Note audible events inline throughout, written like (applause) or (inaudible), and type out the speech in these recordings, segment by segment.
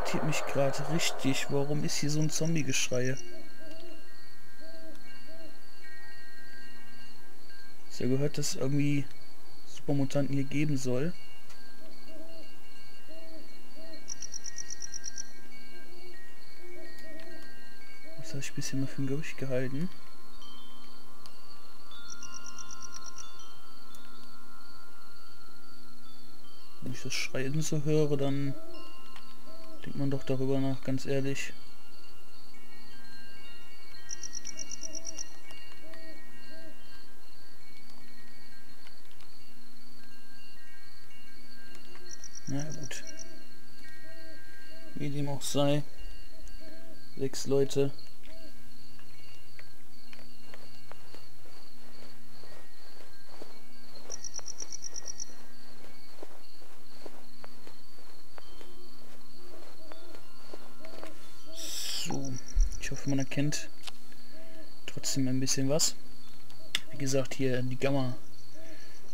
irritiert mich gerade richtig. Warum ist hier so ein Zombie-Geschrei? Ich habe gehört, dass es irgendwie Supermutanten hier geben soll. Das habe ich bisschen mal für ein Gerücht gehalten. Wenn ich das Schreien so höre, dann denkt man doch darüber nach, ganz ehrlich. Na gut. Wie dem auch sei. Sechs Leute. So. Erkennt trotzdem ein bisschen was. Wie gesagt, hier die Gamma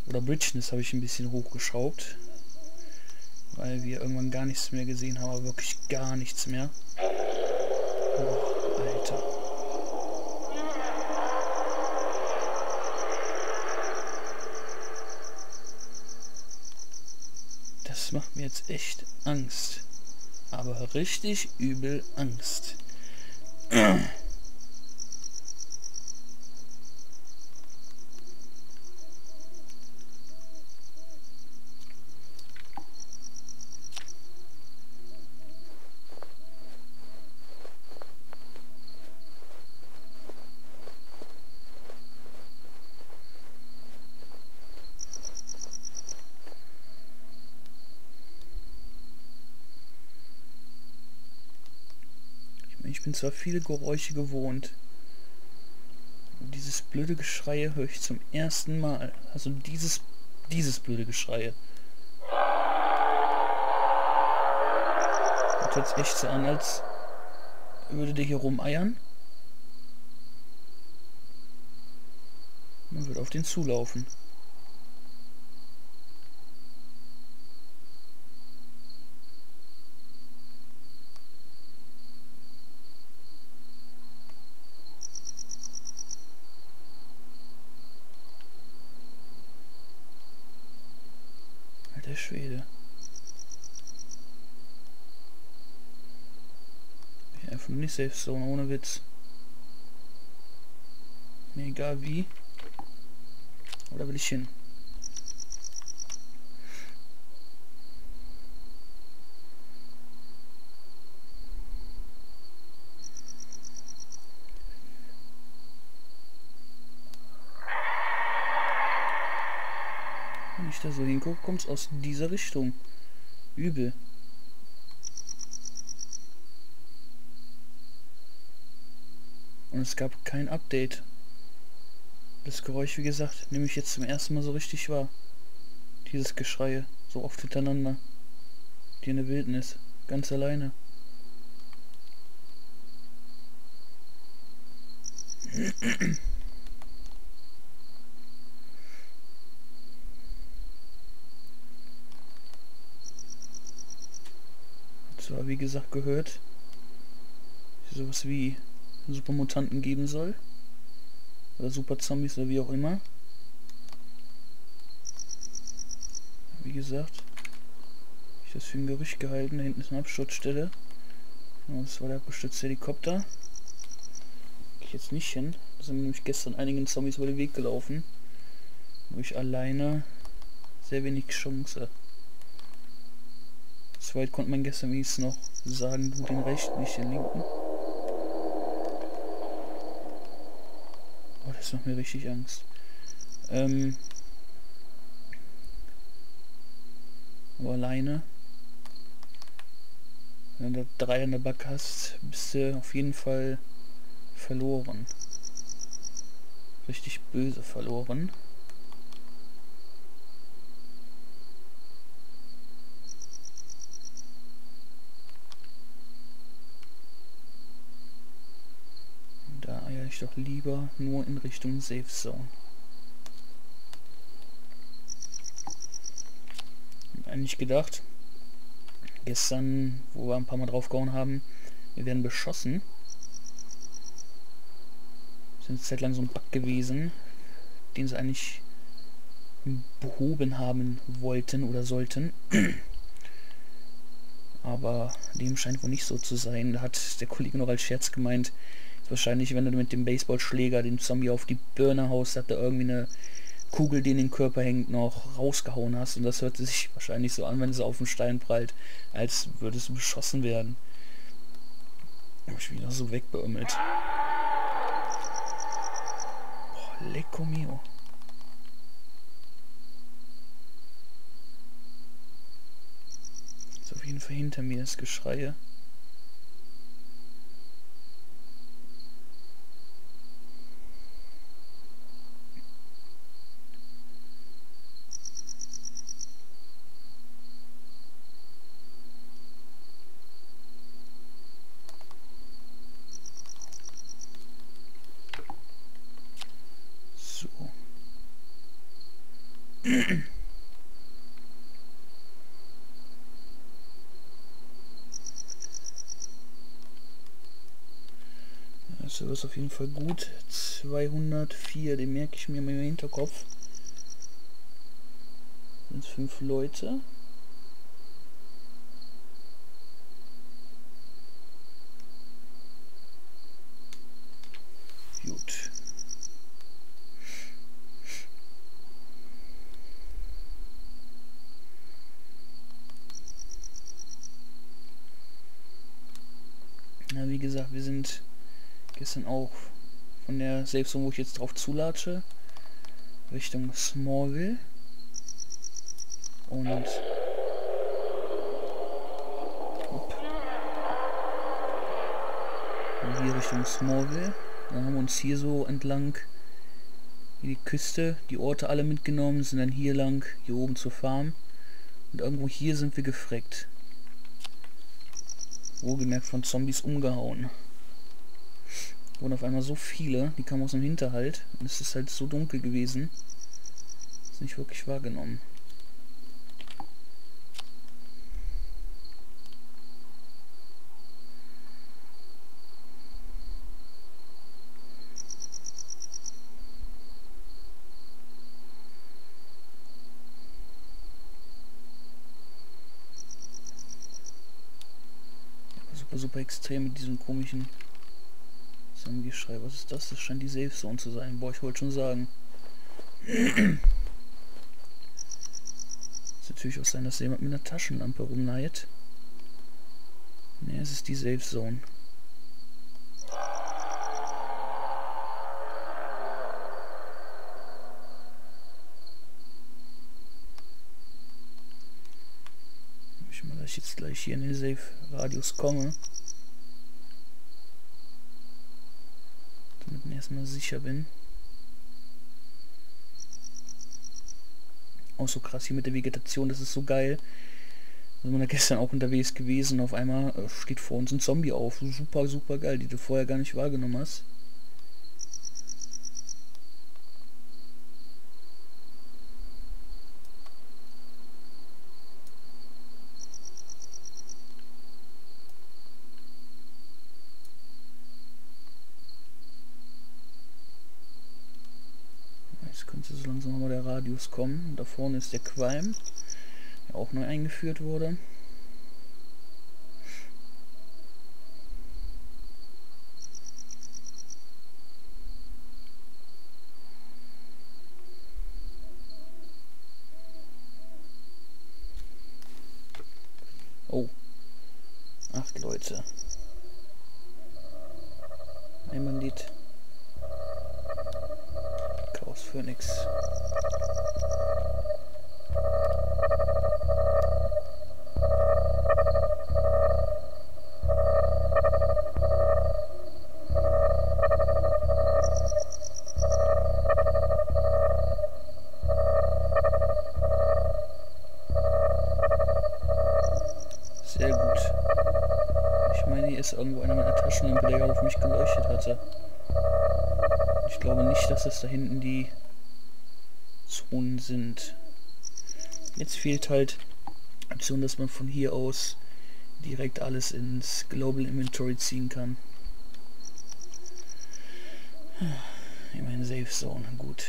oder Bridgeness habe ich ein bisschen hochgeschraubt weil wir irgendwann gar nichts mehr gesehen haben, wirklich gar nichts mehr. Oh, Alter. Das macht mir jetzt echt Angst. Aber richtig übel Angst. Mm-hmm. Ich bin zwar viele Geräusche gewohnt. Dieses blöde Geschreie höre ich zum ersten Mal. Also dieses, dieses blöde Geschreie. Das hört sich echt so an, als würde der hier rumeiern. Man wird auf den zulaufen. Alter Schwede. Nicht Safe Zone, ohne Witz. Mir egal wie. Oder will ich hin? Wenn ich da so hingucke, kommt es aus dieser Richtung. Übel. Und es gab kein Update. Das Geräusch, wie gesagt, nehme ich jetzt zum ersten Mal so richtig wahr. Dieses Geschreie, so oft hintereinander. Die in der Wildnis, ganz alleine. zwar wie gesagt gehört, sowas wie Supermutanten geben soll. Oder Super Zombies oder wie auch immer. Wie gesagt, ich das für ein Gerücht gehalten. Da hinten ist eine Absturzstelle. Das war der abgestürzte Helikopter. Gehe ich jetzt nicht hin. Da sind nämlich gestern einigen Zombies über den Weg gelaufen. Wo ich alleine sehr wenig Chance Soweit konnte man gestern wenigstens noch sagen, du den rechten, nicht den linken. Das macht mir richtig Angst. Ähm. Aber alleine. Wenn du drei an der Backe hast, bist du auf jeden Fall verloren. Richtig böse verloren. Ich doch lieber nur in Richtung Safe Zone. eigentlich gedacht, gestern, wo wir ein paar Mal draufgehauen haben, wir werden beschossen. Das ist eine Zeit lang so ein Bug gewesen, den sie eigentlich behoben haben wollten oder sollten. (clears throat) Aber dem scheint wohl nicht so zu sein. Da hat der Kollege noch als Scherz gemeint, wahrscheinlich, wenn du mit dem Baseballschläger den Zombie auf die Birne haust, hat er irgendwie eine Kugel, die in den Körper hängt, noch rausgehauen hast. Und das hört sich wahrscheinlich so an, wenn es auf den Stein prallt, als würdest du beschossen werden. Hab ich wieder so wegbeümmelt. Boah, lecco mio. Ist auf jeden Fall hinter mir das Geschreie. Also ist auf jeden Fall gut. 204, den merke ich mir mal im Hinterkopf. Sind fünf Leute. Gut. Na, wie gesagt, wir sind gestern auch von der Safe Zone, wo ich jetzt drauf zulatsche, Richtung Smallville. Und hier Richtung Smallville. Dann haben wir uns hier so entlang die Küste, die Orte alle mitgenommen, sind dann hier lang, hier oben zur Farm. Und irgendwo hier sind wir gefreckt. Wohlgemerkt von Zombies umgehauen. Wurden auf einmal so viele, die kamen aus dem Hinterhalt. Und es ist halt so dunkel gewesen. Ist nicht wirklich wahrgenommen. super, super extrem mit diesem komischen Zombie-Schrei. Was ist das? Das scheint die Safe Zone zu sein. Boah, ich wollte schon sagen. Ist natürlich auch sein, dass jemand mit einer Taschenlampe rumneiet. Ne, es ist die Safe Zone. Ich mal, dass ich jetzt gleich hier in den Safe Radius komme. damit ich erstmal sicher bin. Auch so krass hier mit der Vegetation, das ist so geil. Wir sind da gestern auch unterwegs gewesen, auf einmal äh, steht vor uns ein Zombie auf. Super, super geil, die du vorher gar nicht wahrgenommen hast. könnte so langsam mal der Radius kommen. Da vorne ist der Qualm, der auch neu eingeführt wurde. Irgendwo einer meiner Taschenlampe, der gerade auf mich geleuchtet hatte. Ich glaube nicht, dass es da hinten die Zonen sind. Jetzt fehlt halt Option, dass man von hier aus direkt alles ins Global Inventory ziehen kann. Immerhin Safe Zone, gut.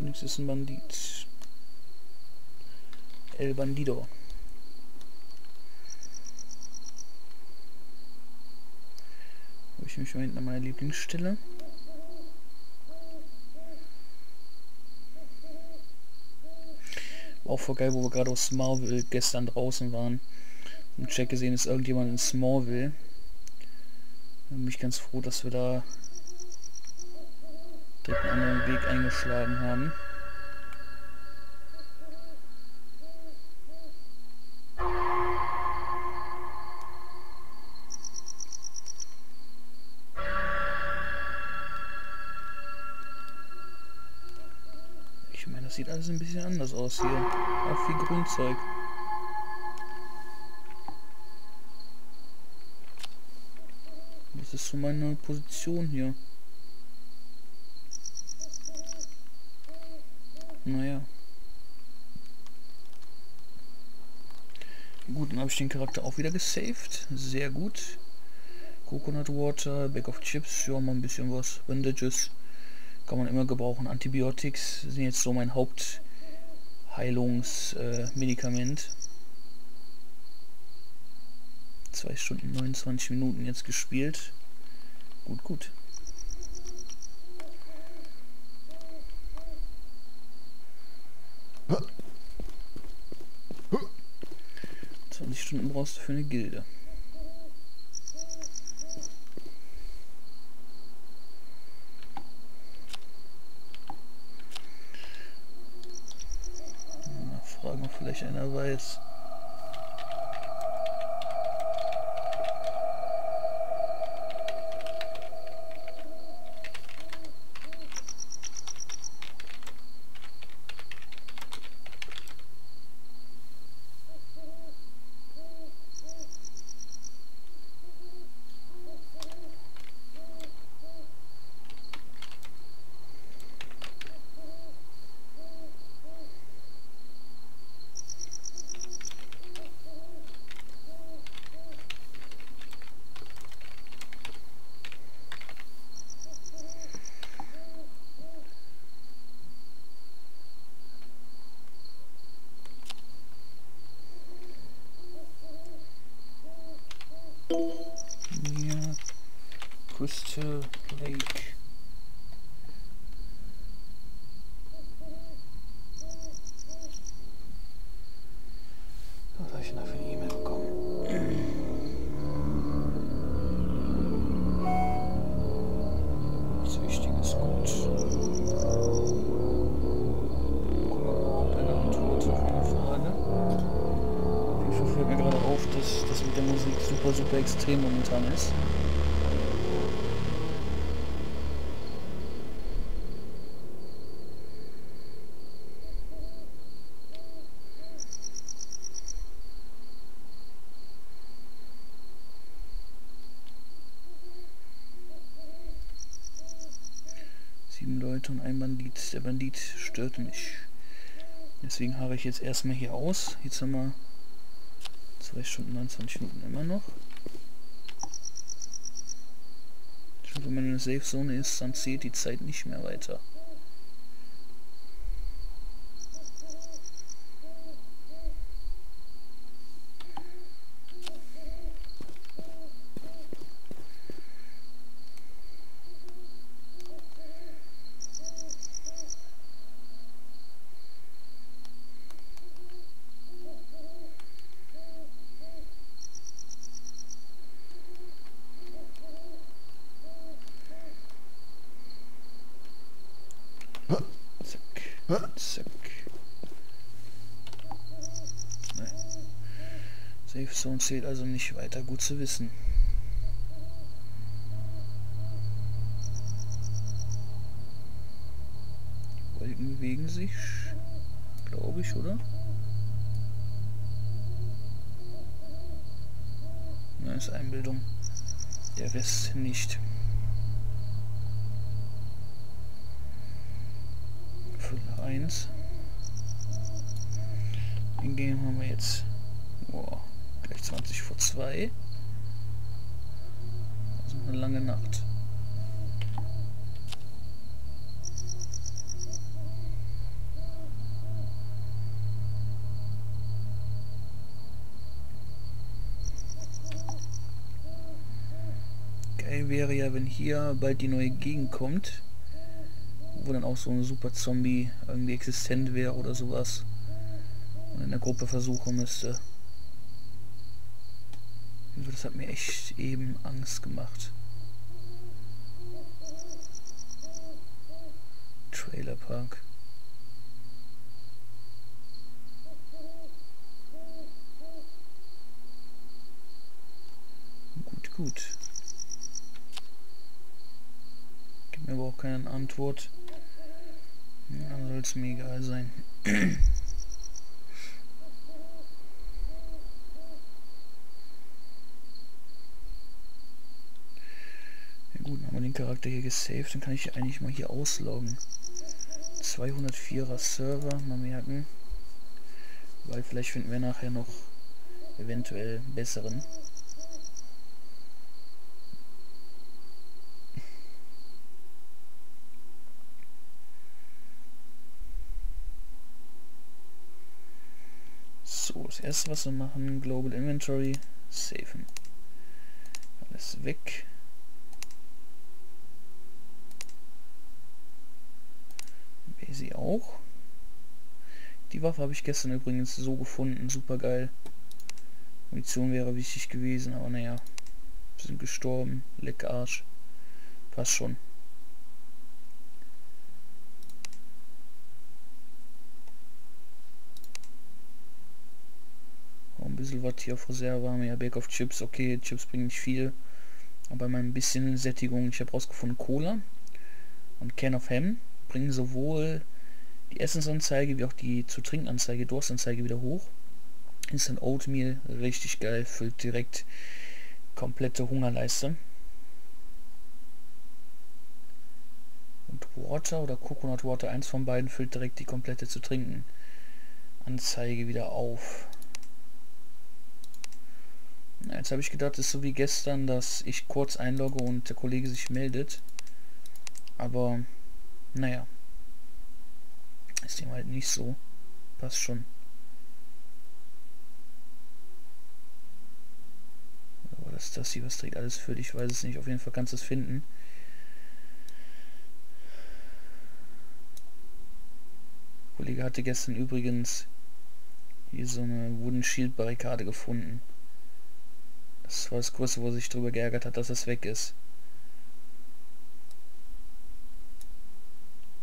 Phoenix ist ein Bandit. El Bandido. Habe ich mich mal hinten an meiner Lieblingsstelle. auch voll geil, wo wir gerade aus Smallville gestern draußen waren. Und check gesehen ist irgendjemand in Smallville. Bin mich ganz froh, dass wir da direkt einen anderen Weg eingeschlagen haben. Das sieht alles ein bisschen anders aus hier. Auch viel Grünzeug. Das ist so meine Position hier. Naja. Gut, dann habe ich den Charakter auch wieder gesaved. Sehr gut. Coconut Water, Bag of Chips, ja, mal ein bisschen was. Bandages. Kann man immer gebrauchen. Antibiotics sind jetzt so mein Hauptheilungsmedikament. Äh, Zwei Stunden 29 Minuten jetzt gespielt. Gut, gut. Stunden brauchst du für eine Gilde. vielleicht einer weiß. Crystal Lake. Was habe ich denn da für eine E-Mail bekommen? Das Wichtige ist gut. Gucken mal, ob eine Antwort auf eine Frage. Auf jeden Fall fällt gerade auf, dass das mit der Musik super, super extrem momentan ist. Leute und ein Bandit. Der Bandit stört mich. Deswegen habe ich jetzt erstmal hier aus. Jetzt haben wir 2 Stunden 29 Minuten immer noch. Schon wenn man in der Safe Zone ist, dann zählt die Zeit nicht mehr weiter. Zack. Nein. Safe Zone zählt also nicht weiter. Gut zu wissen. 1. Den Game haben wir jetzt boah, gleich 20 vor 2. Also eine lange Nacht. Geil wäre ja, wenn hier bald die neue Gegend kommt, wo dann auch so ein Super Zombie irgendwie existent wäre oder sowas und in der Gruppe versuchen müsste. Das hat mir echt eben Angst gemacht. Trailer Park. Gut, gut. Gibt mir aber auch keine Antwort. Ja, soll es mir egal sein. (clears throat) den Charakter hier gesaved, dann kann ich eigentlich mal hier ausloggen. 204er Server, mal merken. Weil vielleicht finden wir nachher noch eventuell besseren. So, das erste was wir machen, Global Inventory, safen. Alles weg. sie auch. Die Waffe habe ich gestern übrigens so gefunden, super geil. Munition wäre wichtig gewesen, aber naja. Wir sind gestorben, leck Arsch. Passt schon. Bisschen was hier auf Reserve haben. Ja, Back of Chips, okay, Chips bringen nicht viel. Aber bei meinem bisschen Sättigung, ich habe rausgefunden, Cola und Can of Ham bringen sowohl die Essensanzeige wie auch die zu trinken Anzeige, Durstanzeige wieder hoch. Instant Oatmeal, richtig geil, füllt direkt komplette Hungerleiste. Und Water oder Coconut Water, eins von beiden füllt direkt die komplette zu trinken Anzeige wieder auf. Jetzt habe ich gedacht, es ist so wie gestern, dass ich kurz einlogge und der Kollege sich meldet. Aber naja. Ist ihm halt nicht so. Passt schon. Aber das ist das hier, was trägt alles für dich? Ich weiß es nicht. Auf jeden Fall kannst du es finden. Der Kollege hatte gestern übrigens hier so eine Wooden Shield Barrikade gefunden. Das war das Größte, wo sich darüber geärgert hat, dass es weg ist.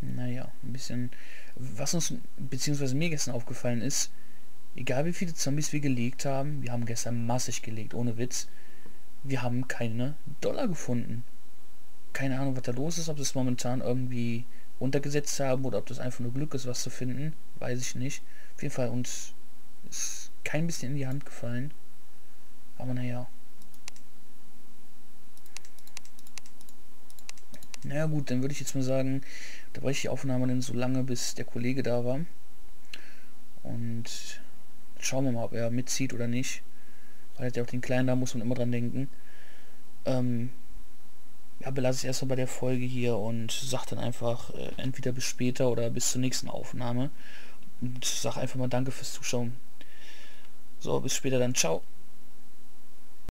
naja, ein bisschen... Was uns, beziehungsweise mir gestern aufgefallen ist, egal wie viele Zombies wir gelegt haben, wir haben gestern massig gelegt, ohne Witz, wir haben keine Dollar gefunden. Keine Ahnung, was da los ist, ob das momentan irgendwie runtergesetzt haben oder ob das einfach nur Glück ist, was zu finden, weiß ich nicht. Auf jeden Fall uns ist kein bisschen in die Hand gefallen. Aber naja. Naja gut, dann würde ich jetzt mal sagen, da breche ich die Aufnahme dann so lange, bis der Kollege da war. Und schauen wir mal, ob er mitzieht oder nicht. Weil ja auch den Kleinen da muss man immer dran denken. Ähm, ja, belasse ich erstmal bei der Folge hier und sag dann einfach äh, entweder bis später oder bis zur nächsten Aufnahme. Und sag einfach mal Danke fürs Zuschauen. So, bis später dann. Ciao.